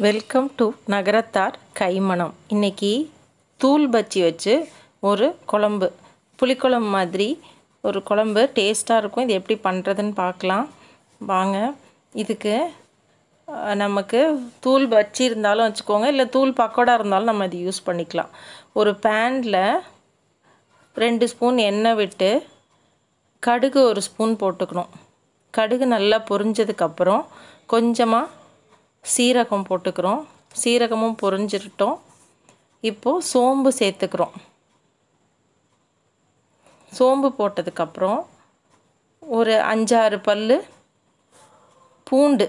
Welcome to நகரத்தார் கைமணம். இன்னைக்கு தூள் பச்சி வச்சு ஒரு குழம்பு. புளிக்குழம்பு மாதிரி ஒரு குழம்பு. டேஸ்ட்டாக இருக்கும். இது எப்படி பண்ணுறதுன்னு பார்க்கலாம். வாங்க. இதுக்கு நமக்கு தூள் பச்சி இருந்தாலும் வச்சுக்கோங்க. இல்லை தூள் பக்கோடா இருந்தாலும் நம்ம இது யூஸ் பண்ணிக்கலாம். ஒரு பேனில் ரெண்டு ஸ்பூன் எண்ணெய் விட்டு கடுகு ஒரு ஸ்பூன் போட்டுக்கணும். கடுகு நல்லா பொரிஞ்சதுக்கப்புறம் கொஞ்சமாக சீரகம் போட்டுக்கிறோம். சீரகமும் பொறிஞ்சிருட்டோம் இப்போது சோம்பு சேர்த்துக்கிறோம். சோம்பு போட்டதுக்கப்புறம் ஒரு அஞ்சாறு பல் பூண்டு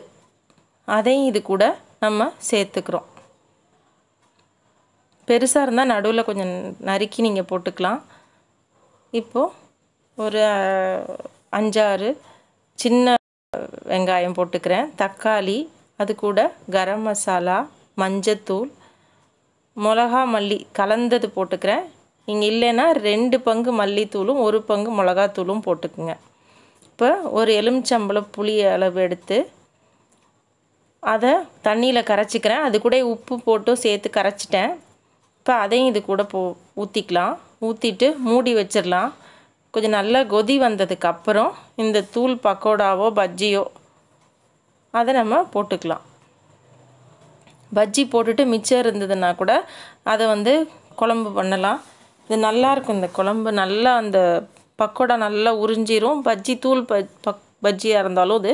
அதையும் இது கூட நம்ம சேர்த்துக்கிறோம். பெருசாக இருந்தால் நடுவில் கொஞ்சம் நறுக்கி நீங்கள் போட்டுக்கலாம். இப்போது ஒரு அஞ்சாறு சின்ன வெங்காயம் போட்டுக்கிறேன். தக்காளி அது கூட கரம் மசாலா மஞ்சத்தூள் மிளகா மல்லி கலந்தது போட்டுக்கிறேன். இங்கே இல்லைன்னா ரெண்டு பங்கு மல்லித்தூளும் ஒரு பங்கு மிளகாத்தூளும் போட்டுக்குங்க. இப்போ ஒரு எலுமிச்சம்பழம் புளி அளவு எடுத்து அதை தண்ணியில் கரைச்சிக்கிறேன். அது கூட உப்பு போட்டும் சேர்த்து கரைச்சிட்டேன். இப்போ அதையும் இது கூட போ ஊற்றிக்கலாம் ஊற்றிட்டு மூடி வச்சிடலாம். கொஞ்சம் நல்லா கொதி வந்ததுக்கப்புறம் இந்த தூள் பக்கோடாவோ பஜ்ஜியோ அதை நம்ம போட்டுக்கலாம். பஜ்ஜி போட்டுட்டு மிச்சம் இருந்ததுன்னா கூட அதை வந்து குழம்பு பண்ணலாம். இது நல்லாயிருக்கும் இந்த குழம்பு நல்லா அந்த பக்கோடா நல்லா உறிஞ்சிரும். பஜ்ஜி தூள் பக் பஜ்ஜியாக இருந்தாலும் அது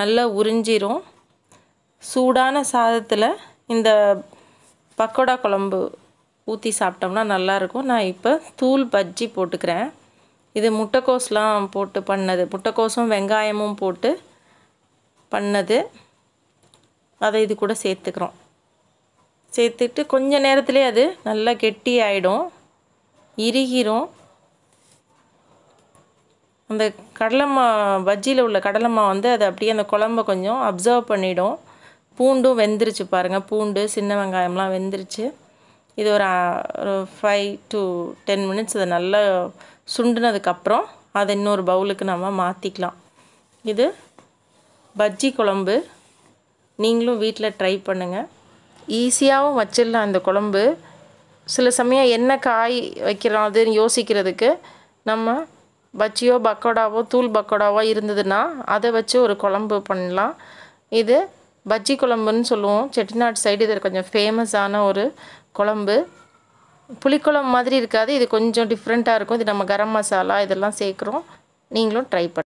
நல்லா உறிஞ்சிரும். சூடான சாதத்தில் இந்த பக்கோடா குழம்பு ஊற்றி சாப்பிட்டோம்னா நல்லாயிருக்கும் நான் இப்போ தூள் பஜ்ஜி போட்டுக்கிறேன். இது முட்டைக்கோஸ்லாம் போட்டு பண்ணது. முட்டைக்கோஸும் வெங்காயமும் போட்டு பண்ணது. அதை இது கூட சேர்த்துக்கிறோம். சேர்த்துட்டு கொஞ்ச நேரத்துலேயே அது நல்லா கெட்டி ஆகிடும் இறுகிரும். அந்த கடலைமா பஜ்ஜியில் உள்ள கடலைமா வந்து அது அப்படியே அந்த குழம்ப கொஞ்சம் அப்சர்வ் பண்ணிடும். பூண்டும் வெந்துருச்சு பாருங்கள் பூண்டு சின்ன வெங்காயம்லாம் வெந்துருச்சு. இது ஒரு ஒரு ஃபைவ் டு டென் மினிட்ஸ் அதை நல்லா சுண்டுனதுக்கப்புறம் அதை இன்னொரு பவுலுக்கு நம்ம மாற்றிக்கலாம் இது பஜ்ஜி குழம்பு நீங்களும் வீட்டில் ட்ரை பண்ணுங்கள் ஈஸியாகவும் வச்சிடலாம் இந்த குழம்பு. சில சமயம் என்ன காய் வைக்கிறோம் அதுன்னு யோசிக்கிறதுக்கு நம்ம பஜ்ஜியோ பக்கோடாவோ தூள் பக்கோடாவோ இருந்ததுன்னா அதை வச்சு ஒரு குழம்பு பண்ணலாம். இது பஜ்ஜி குழம்புன்னு சொல்லுவோம். செட்டிநாடு சைடு இது கொஞ்சம் ஃபேமஸான ஒரு குழம்பு. புளிக்குழம்பு மாதிரி இருக்காது. இது கொஞ்சம் டிஃப்ரெண்ட்டாக இருக்கும். இது நம்ம கரம் மசாலா இதெல்லாம் சேர்க்குறோம். நீங்களும் ட்ரை பண்ண